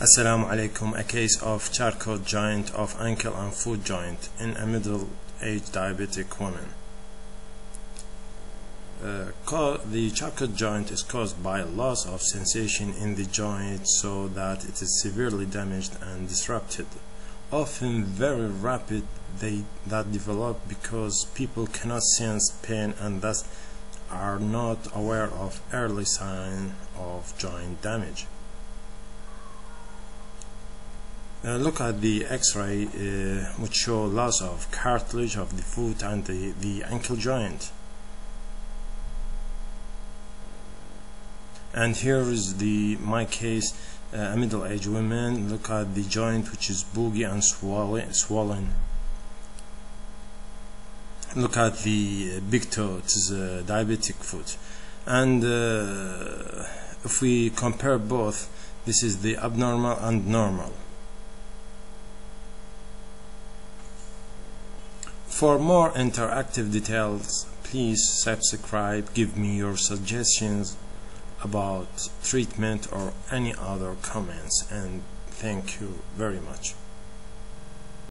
Assalamu alaikum, a case of charcot joint of ankle and foot joint in a middle-aged diabetic woman. Uh, the charcot joint is caused by loss of sensation in the joint so that it is severely damaged and disrupted. Often very rapid they that develop because people cannot sense pain and thus are not aware of early sign of joint damage. Uh, look at the x-ray uh, which show loss of cartilage of the foot and the, the ankle joint. And here is the my case uh, a middle-aged woman look at the joint which is boogie and swollen, swollen. Look at the big toe. It is a diabetic foot. And uh, if we compare both this is the abnormal and normal For more interactive details, please subscribe, give me your suggestions about treatment or any other comments and thank you very much.